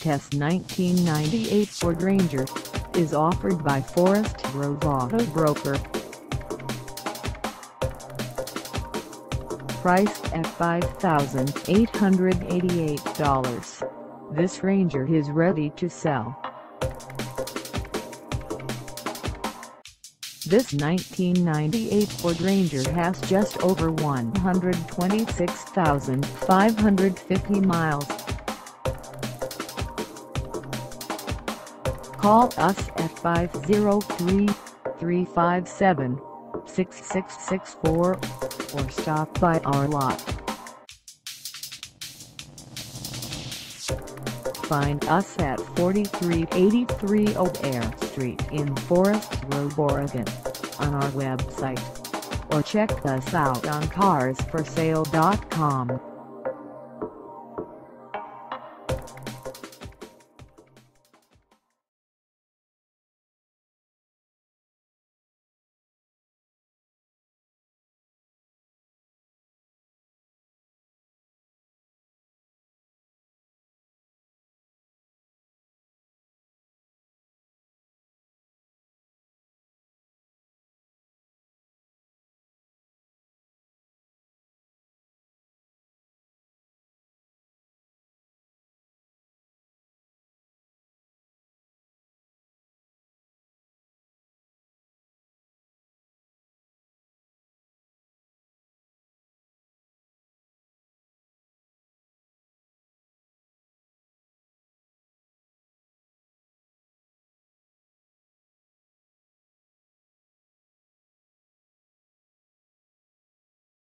Test 1998 Ford Ranger is offered by Forest Grove Auto Broker. Priced at $5,888, this Ranger is ready to sell. This 1998 Ford Ranger has just over 126,550 miles. Call us at 503-357-6664 or stop by our lot. Find us at 4383 Adair Street in Forest Grove, Oregon on our website or check us out on carsforsale.com.